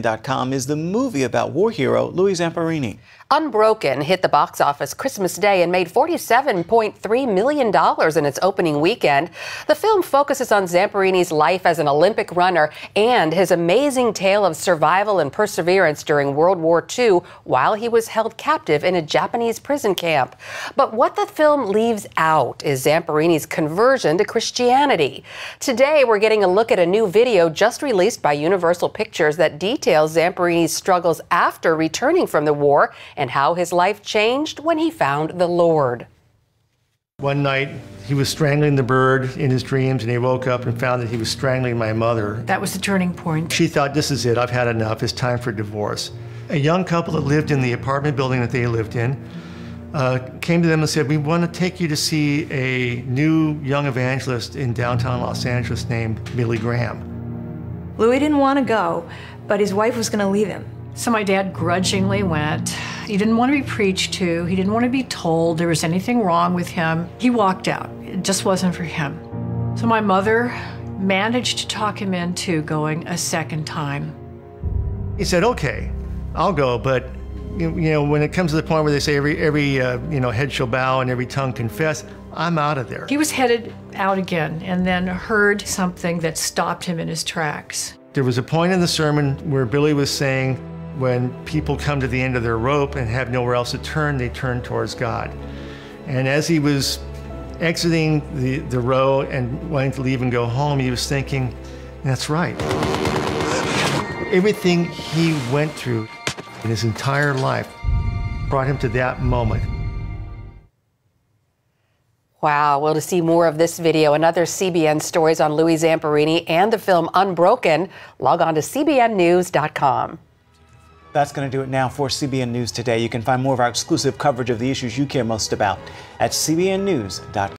Com is the movie about war hero Louis Zamperini. Unbroken hit the box office Christmas Day and made $47.3 million in its opening weekend. The film focuses on Zamperini's life as an Olympic runner and his amazing tale of survival and perseverance during World War II while he was held captive in a Japanese prison camp. But what the film leaves out is Zamperini's conversion to Christianity. Today, we're getting a look at a new video just released by Universal Pictures that details Zamperini's struggles after returning from the war and how his life changed when he found the Lord. One night, he was strangling the bird in his dreams, and he woke up and found that he was strangling my mother. That was the turning point. She thought, This is it, I've had enough, it's time for divorce. A young couple that lived in the apartment building that they lived in uh, came to them and said, We want to take you to see a new young evangelist in downtown Los Angeles named Billy Graham. Louis didn't want to go, but his wife was going to leave him. So my dad grudgingly went. He didn't want to be preached to. He didn't want to be told there was anything wrong with him. He walked out. It just wasn't for him. So my mother managed to talk him into going a second time. He said, "Okay, I'll go, but you know, when it comes to the point where they say every every uh, you know head shall bow and every tongue confess, I'm out of there." He was headed out again, and then heard something that stopped him in his tracks. There was a point in the sermon where Billy was saying, when people come to the end of their rope and have nowhere else to turn, they turn towards God. And as he was exiting the, the row and wanting to leave and go home, he was thinking, that's right. Everything he went through in his entire life brought him to that moment. Wow. Well, to see more of this video and other CBN stories on Louis Zamperini and the film Unbroken, log on to CBNNews.com. That's going to do it now for CBN News Today. You can find more of our exclusive coverage of the issues you care most about at CBNNews.com.